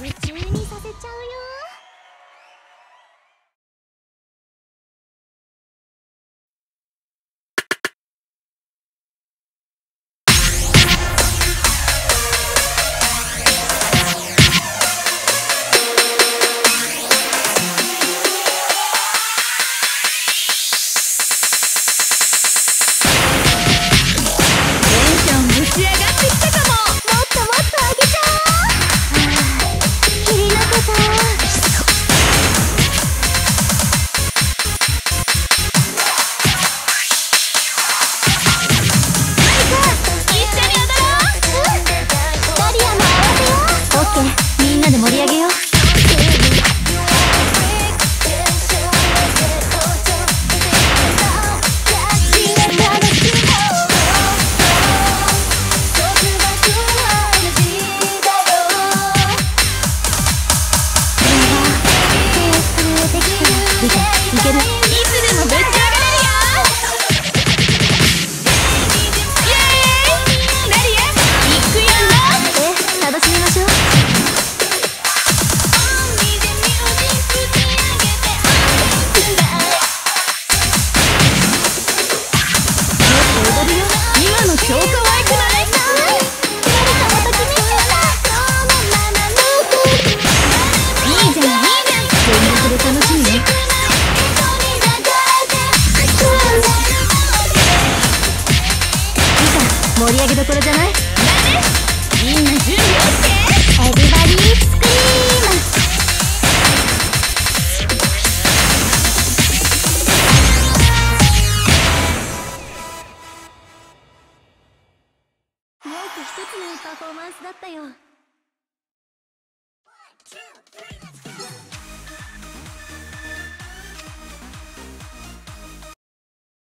夢中にさせちゃうよ。てみんなで盛り上げよういける盛り上げどころじゃないみんな準備 OK? 一つのパフォーマンスだったよ。